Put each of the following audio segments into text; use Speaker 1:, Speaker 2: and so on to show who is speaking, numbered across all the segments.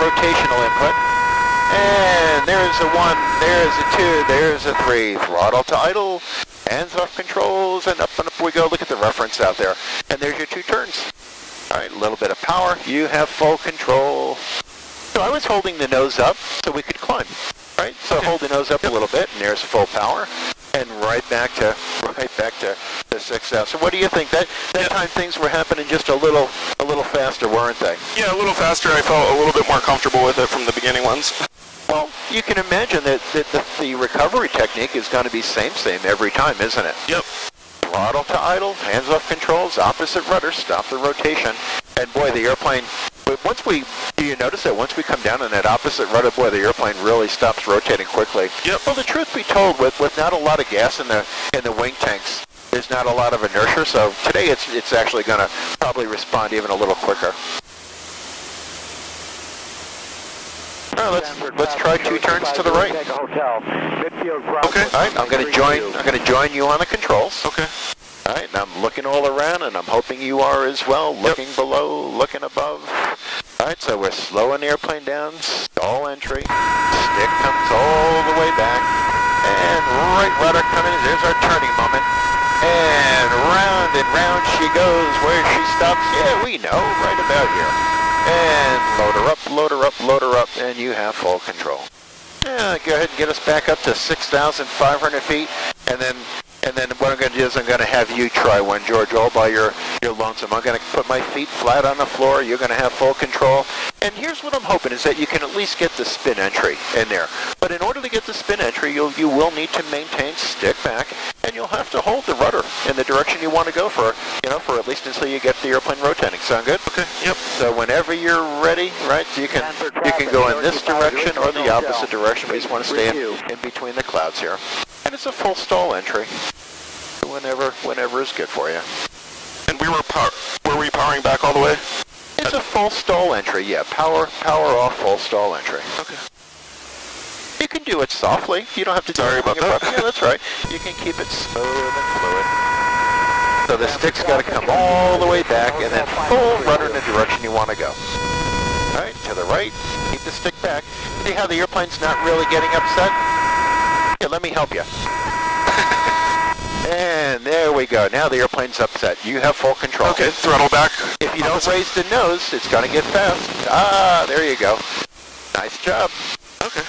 Speaker 1: rotational input. And there's a one, there's a two, there's a three. Throttle to idle, hands off controls, and up and up we go. Look at the reference out there. And there's your two turns. All right, a little bit of power. You have full control. So I was holding the nose up so we could climb. Right? So hold the nose up a little bit, and there's full power. And right back to right back to the six out. So what do you think? That that
Speaker 2: Yep.
Speaker 1: time things were happening just a little a little faster, weren't they?
Speaker 2: Yeah, a little faster. I felt a little bit more comfortable with it from the beginning ones.
Speaker 1: Well, you can imagine that, that the, the recovery technique is going to be same same every time, isn't it?
Speaker 2: Yep.
Speaker 1: Throttle to idle, hands off controls, opposite rudder, stop the rotation. And boy, the airplane, but once we, do you notice that once we come down on that opposite rudder, boy, the airplane really stops rotating quickly.
Speaker 2: Yep.
Speaker 1: Well, the truth be told, with, with not a lot of gas in the, in the wing tanks, there's not a lot of inertia, so today it's, it's actually going to probably respond even a little quicker. All right, let's, let's try two turns to the right.
Speaker 2: Okay.
Speaker 1: All right, I'm going to join. I'm going to join you on the controls.
Speaker 2: Okay.
Speaker 1: All right, and I'm looking all around, and I'm hoping you are as well. Looking below, looking above. All right, so we're slowing the airplane down. Stall entry. Stick comes all the way back, and right rudder coming. in. There's our turning moment. And round and round she goes. Where she stops, yeah, we know, right about here. And load her up, load her up, load her up, and you have full control. Yeah, go ahead and get us back up to 6,500 feet, and then and then what I'm going to do is I'm going to have you try one, George, all by your, your lonesome. I'm going to put my feet flat on the floor. You're going to have full control. And here's what I'm hoping is that you can at least get the spin entry in there. But in order to get the spin entry, you'll, you will need to maintain stick back, and you'll have to hold the rudder in the direction you want to go for, you know, for at least until you get the airplane rotating. Sound good?
Speaker 2: Okay. Yep.
Speaker 1: So whenever you're ready, right, you can you can go in this direction or the opposite direction. We just want to stay in, in between the clouds here. And it's a full stall entry. Whenever whenever is good for you.
Speaker 2: And we were power. Were we powering back all the way?
Speaker 1: It's a full stall entry, yeah. Power power off full stall entry.
Speaker 2: Okay.
Speaker 1: You can do it softly. You don't have to
Speaker 2: Sorry about that.
Speaker 1: Yeah, that's right. You can keep it smooth and fluid. So the stick's got to come all the way back and then full rudder in the direction you want to go. All right, to the right. Keep the stick back. See how the airplane's not really getting upset? Here, let me help you. and there we go. Now the airplane's upset. You have full control.
Speaker 2: Okay. Throttle back.
Speaker 1: If you don't raise the nose, it's going to get fast. Ah, there you go. Nice job.
Speaker 2: Okay.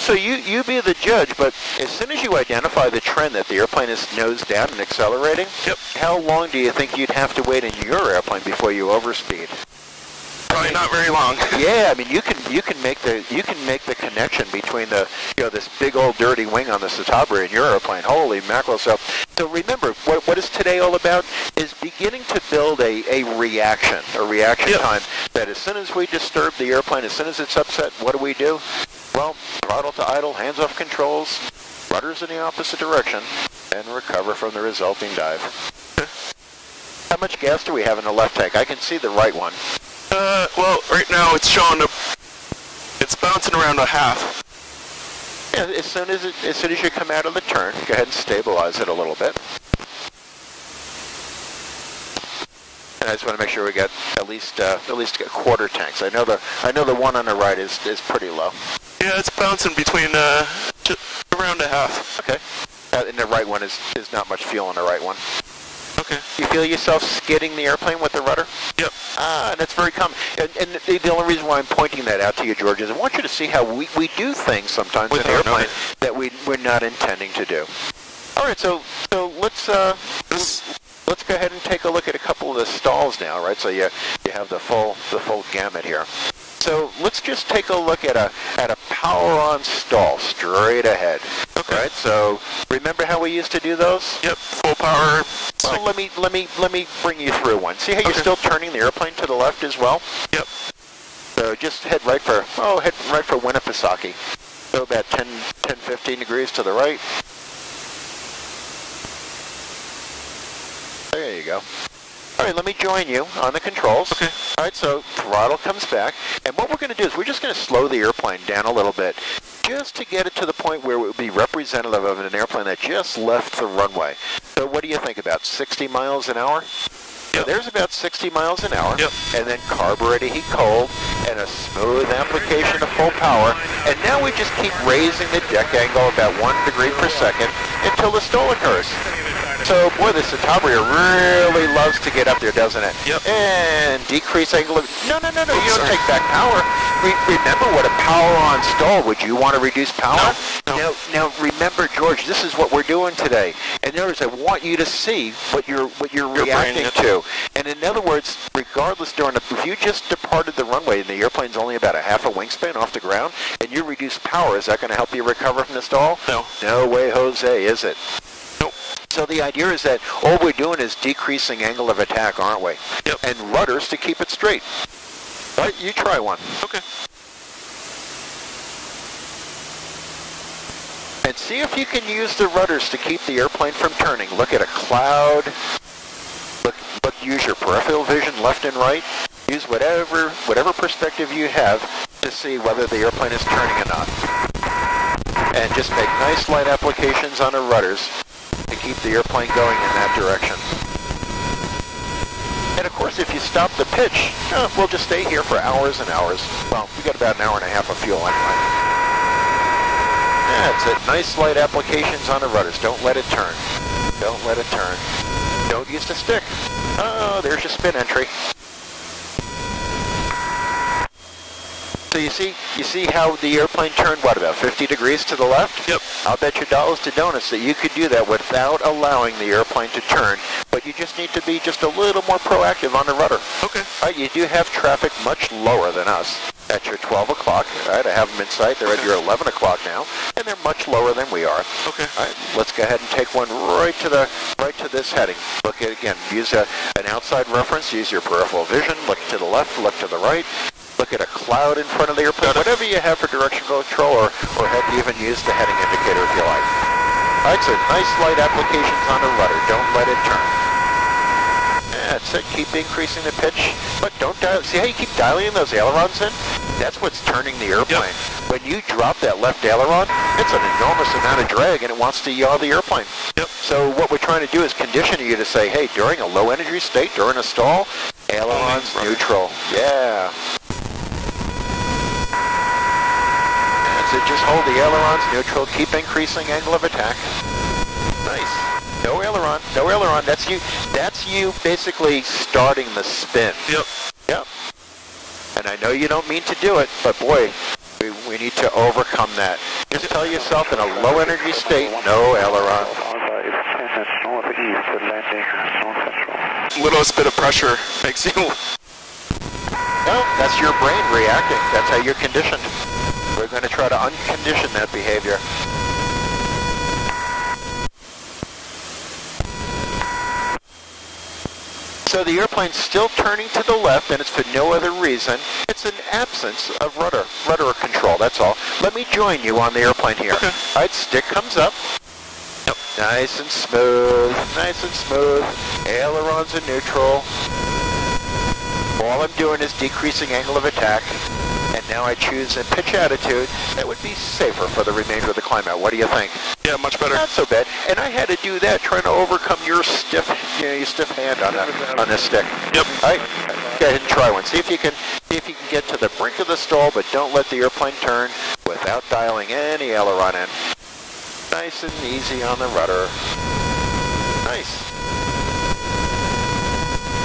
Speaker 1: So you, you be the judge, but as soon as you identify the trend that the airplane is nose down and accelerating,
Speaker 2: Yep.
Speaker 1: how long do you think you'd have to wait in your airplane before you overspeed?
Speaker 2: Probably not very long.
Speaker 1: Yeah, I mean you can you can make the you can make the connection between the you know this big old dirty wing on the Citabria and your airplane. Holy mackerel! So so remember what what is today all about is beginning to build a, a reaction a reaction
Speaker 2: Yep.
Speaker 1: time that as soon as we disturb the airplane, as soon as it's upset, what do we do? Well, throttle to idle, hands off controls, rudders in the opposite direction, and recover from the resulting dive. How much gas do we have in the left tank? I can see the right one.
Speaker 2: Uh, well, right now it's showing a. It's bouncing around a half.
Speaker 1: Yeah, as soon as it, as soon as you come out of the turn, go ahead and stabilize it a little bit. And I just want to make sure we get at least uh, at least a quarter tanks. I know the I know the one on the right is is pretty low.
Speaker 2: Yeah, it's bouncing between uh, around a half.
Speaker 1: Okay. Uh, and the right one is is not much fuel in the right one.
Speaker 2: Okay.
Speaker 1: You feel yourself skidding the airplane with the rudder?
Speaker 2: Yep.
Speaker 1: Ah, and that's very common. And, and the, the only reason why I'm pointing that out to you, George, is I want you to see how we, we do things sometimes in
Speaker 2: Without
Speaker 1: an airplane that we, we're not intending to do. All right, so so let's uh, let's go ahead and take a look at a couple of the stalls now, right? So you you have the full the full gamut here. So let's just take a look at a at a power on stall straight ahead.
Speaker 2: Okay.
Speaker 1: Right. So remember how we used to do those?
Speaker 2: Yep. Full power.
Speaker 1: So
Speaker 2: Like-
Speaker 1: let me let me let me bring you through one. See how you're still turning the airplane to the left as well?
Speaker 2: Yep.
Speaker 1: So just head right for oh head right for Winnipesaukee. So about 10, 10, 15 degrees to the right. There you go. All right, let me join you on the controls.
Speaker 2: Okay.
Speaker 1: All right, so throttle comes back, and what we're going to do is we're just going to slow the airplane down a little bit, just to get it to the point where it would be representative of an airplane that just left the runway. So what do you think about 60 miles an hour?
Speaker 2: Yep.
Speaker 1: there's about 60 miles an hour.
Speaker 2: Yep.
Speaker 1: And then carburetor heat cold and a smooth application of full power. And now we just keep raising the deck angle about one degree per second until the stall occurs. So, boy, the Citabria really loves to get up there, doesn't it?
Speaker 2: Yep.
Speaker 1: And decrease angle of... No, no, no, no, you don't take back power. Re- remember what a power-on stall. Would you want to reduce power?
Speaker 2: No, no.
Speaker 1: Now, now, remember, George, this is what we're doing today. In other words, I want you to see what you're what you're
Speaker 2: Your brain,
Speaker 1: reacting to. And in other words, regardless, during the, if you just departed the runway and the airplane's only about a half a wingspan off the ground, and you reduce power, is that going to help you recover from the stall?
Speaker 2: No.
Speaker 1: No way, Jose, is it? So the idea is that all we're doing is decreasing angle of attack, aren't we?
Speaker 2: Yep.
Speaker 1: And rudders to keep it straight. Right? You try one.
Speaker 2: Okay.
Speaker 1: And see if you can use the rudders to keep the airplane from turning. Look at a cloud. Look, look, use your peripheral vision left and right. Use whatever, whatever perspective you have to see whether the airplane is turning or not. And just make nice light applications on the rudders to keep the airplane going in that direction. And of course, if you stop the pitch, uh, we'll just stay here for hours and hours. Well, we got about an hour and a half of fuel anyway. That's it. Nice light applications on the rudders. Don't let it turn. Don't let it turn. Don't use the stick. Oh, there's your spin entry. So you see, you see how the airplane turned, what, about 50 degrees to the left?
Speaker 2: Yep.
Speaker 1: I'll bet you dollars to donuts that you could do that without allowing the airplane to turn, but you just need to be just a little more proactive on the rudder.
Speaker 2: Okay.
Speaker 1: All right, you do have traffic much lower than us at your 12 o'clock. All right, I have them in sight. They're at your 11 o'clock now, and they're much lower than we are.
Speaker 2: Okay.
Speaker 1: All right, let's go ahead and take one right to the right to this heading. Look at again. Use a, an outside reference. Use your peripheral vision. Look to the left. Look to the right. Look at a cloud in front of the airplane. Whatever you have for direction control, or or heck, even used the heading indicator if you like. All right, so nice light applications on the rudder. Don't let it turn. That's it. Keep increasing the pitch, but don't dial. See how you keep dialing those ailerons in? That's what's turning the airplane. When you drop that left aileron, it's an enormous amount of drag, and it wants to yaw the airplane.
Speaker 2: Yep.
Speaker 1: So what we're trying to do is condition you to say, hey, during a low energy state, during a stall, ailerons neutral. Yeah. It. Just hold the ailerons neutral. Keep increasing angle of attack. Nice. No aileron. No aileron. That's you. That's you basically starting the spin.
Speaker 2: Yep.
Speaker 1: Yep. And I know you don't mean to do it, but boy, we, we need to overcome that. Just tell yourself in a low energy state, no aileron.
Speaker 2: Littlest bit of pressure makes you.
Speaker 1: No, that's your brain reacting. That's how you're conditioned. We're going to try to uncondition that behavior. So the airplane's still turning to the left, and it's for no other reason. It's an absence of rudder, rudder control, that's all. Let me join you on the airplane here.
Speaker 2: Okay.
Speaker 1: All right, stick comes up.
Speaker 2: Yep.
Speaker 1: Nice and smooth, nice and smooth. Ailerons are neutral. All I'm doing is decreasing angle of attack. Now I choose a pitch attitude that would be safer for the remainder of the climb out. What do you think?
Speaker 2: Yeah, much better.
Speaker 1: Not so bad. And I had to do that trying to overcome your stiff, you know, your stiff hand on that on this stick.
Speaker 2: Yep.
Speaker 1: All right. Go ahead and try one. See if you can see if you can get to the brink of the stall, but don't let the airplane turn without dialing any aileron in. Nice and easy on the rudder. Nice.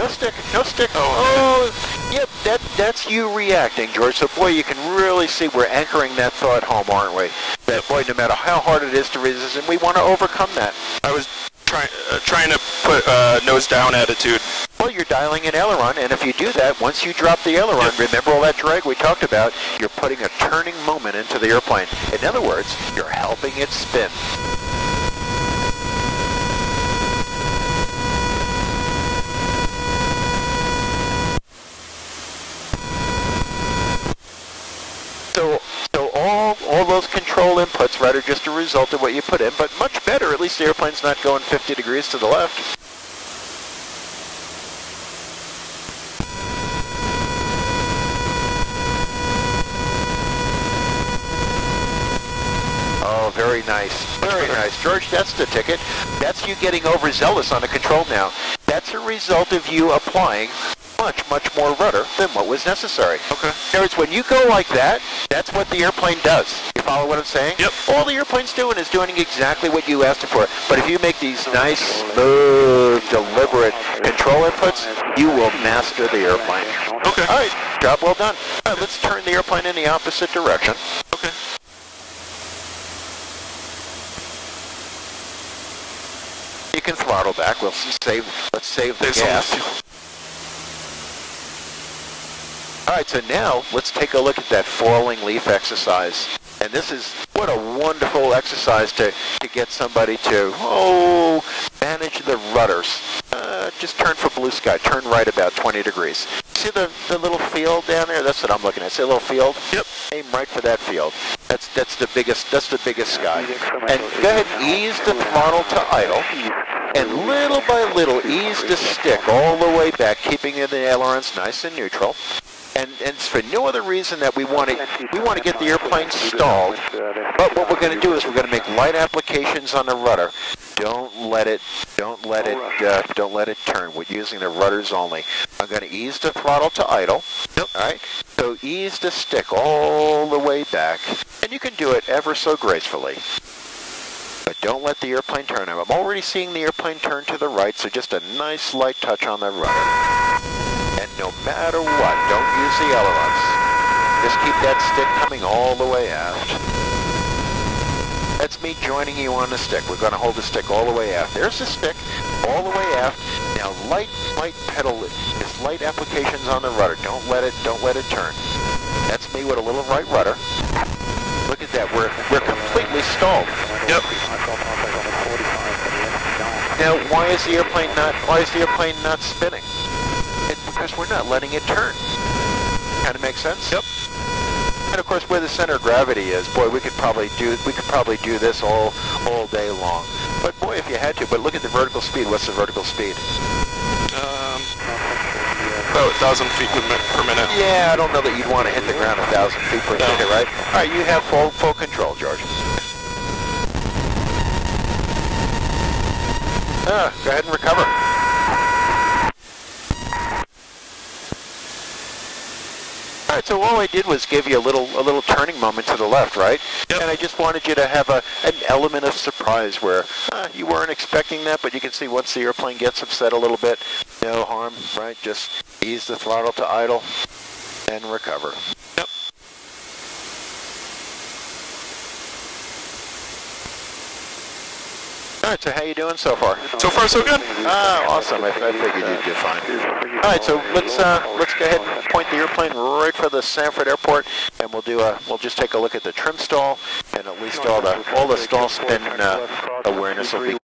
Speaker 1: No stick, no stick.
Speaker 2: Oh.
Speaker 1: oh, yep, that that's you reacting, George. So boy, you can really see we're anchoring that thought home, aren't we? That boy, no matter how hard it is to resist, and we want to overcome that.
Speaker 2: I was trying uh, trying to put uh, nose down attitude.
Speaker 1: Well, you're dialing in aileron, and if you do that, once you drop the aileron,
Speaker 2: Yep.
Speaker 1: remember all that drag we talked about, you're putting a turning moment into the airplane. In other words, you're helping it spin. So, so all those control inputs, right, are just a result of what you put in, but much better. At least the airplane's not going 50 degrees to the left. Oh, very nice. Very nice. George, that's the ticket. That's you getting overzealous on the control now. That's a result of you applying much, much more rudder than what was necessary.
Speaker 2: Okay.
Speaker 1: In other words, when you go like that, that's what the airplane does. Follow what I'm saying?
Speaker 2: Yep.
Speaker 1: All the airplane's doing is doing exactly what you asked it for. But if you make these nice, smooth, deliberate control inputs, you will master the airplane.
Speaker 2: Okay.
Speaker 1: All right, job well done. All right, let's turn the airplane in the opposite direction.
Speaker 2: Okay.
Speaker 1: You can throttle back. We'll save. Let's save the
Speaker 2: There's
Speaker 1: gas. All right, so now let's take a look at that falling leaf exercise. And this is what a wonderful exercise to, to get somebody to, oh, manage the rudders. Uh, just turn for blue sky. Turn right about 20 degrees. See the, the little field down there? That's what I'm looking at. See a little field?
Speaker 2: Yep.
Speaker 1: Aim right for that field. That's that's the biggest that's the biggest sky. And go ahead and ease the throttle to idle. And little by little ease the stick all the way back, keeping the ailerons nice and neutral. And, and it's for no other reason that we want to we want to get the airplane stalled. But what we're going to do is we're going to make light applications on the rudder. Don't let it don't let it uh, don't let it turn. We're using the rudders only. I'm going to ease the throttle to idle. All right. So ease the stick all the way back, and you can do it ever so gracefully. But don't let the airplane turn. I'm already seeing the airplane turn to the right, so just a nice light touch on the rudder. No matter what, don't use the ailerons. Just keep that stick coming all the way aft. That's me joining you on the stick. We're going to hold the stick all the way aft. There's the stick, all the way aft. Now light, light pedal, It's light applications on the rudder. Don't let it, don't let it turn. That's me with a little right rudder. Look at that. We're we're completely stalled.
Speaker 2: Yep.
Speaker 1: Now, why is the airplane not? Why is the airplane not spinning? It's because we're not letting it turn. Kind of makes sense.
Speaker 2: Yep.
Speaker 1: And of course, where the center of gravity is, boy, we could probably do we could probably do this all all day long. But boy, if you had to, but look at the vertical speed. What's the vertical speed?
Speaker 2: Um, about a thousand feet per mi- per minute.
Speaker 1: Yeah, I don't know that you'd want to hit the ground a thousand feet per
Speaker 2: No.
Speaker 1: minute, right? All right, you have full full control, George. Ah, go ahead and recover. All right, so all I did was give you a little a little turning moment to the left, right?
Speaker 2: Yep.
Speaker 1: And I just wanted you to have a an element of surprise where uh, you weren't expecting that, but you can see once the airplane gets upset a little bit, no harm, right? Just ease the throttle to idle and recover.
Speaker 2: Yep.
Speaker 1: All right, so how you doing so far?
Speaker 2: So far, so good.
Speaker 1: Ah, awesome. I, I figured you'd do fine. All right, so let's uh, let's go ahead and point the airplane right for the Sanford Airport, and we'll do a we'll just take a look at the trim stall, and at least all the all the stall spin uh, awareness will be